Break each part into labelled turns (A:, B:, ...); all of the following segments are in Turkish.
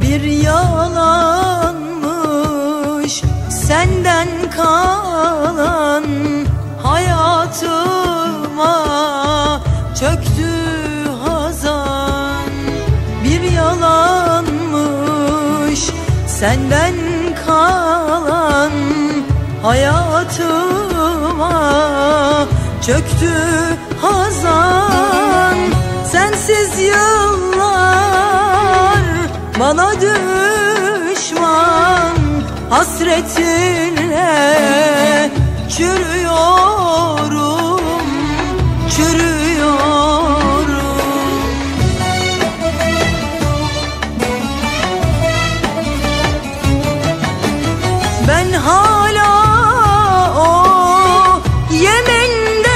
A: Bir yalanmış senden kal senden kalan hayatıma çöktü hazan. Sensiz yıllar bana düşman hasretinle çürüyorum çürüyorum ben hala o Yemen'deyim.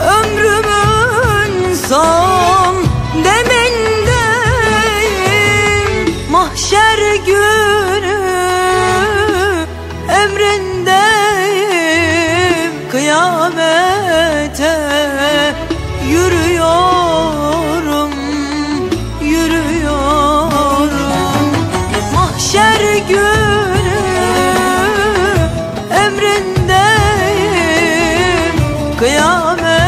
A: Ömrümün son demindeyim mahşer günü emrindeyim. Kıyamete günü emrindeyim. Kıyamete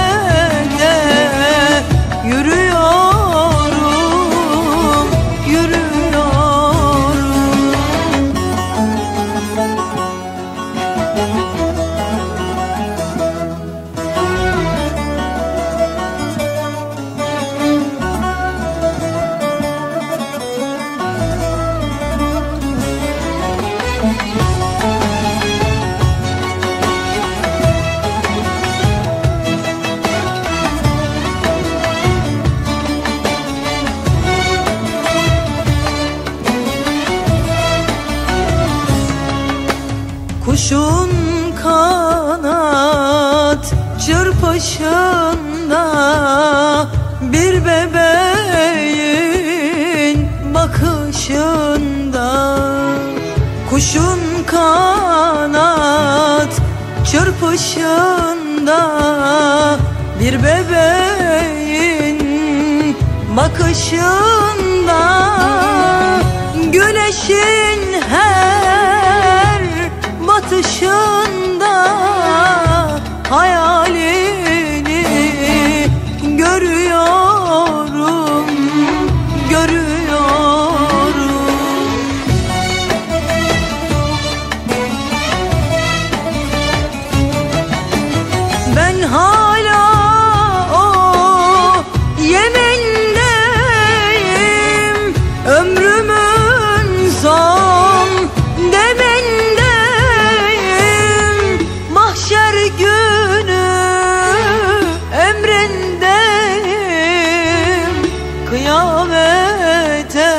A: Kuşun kanat çırpışında Kuşun kanat çırpışında Bir bebeğin bakışında Güneşin kıyamete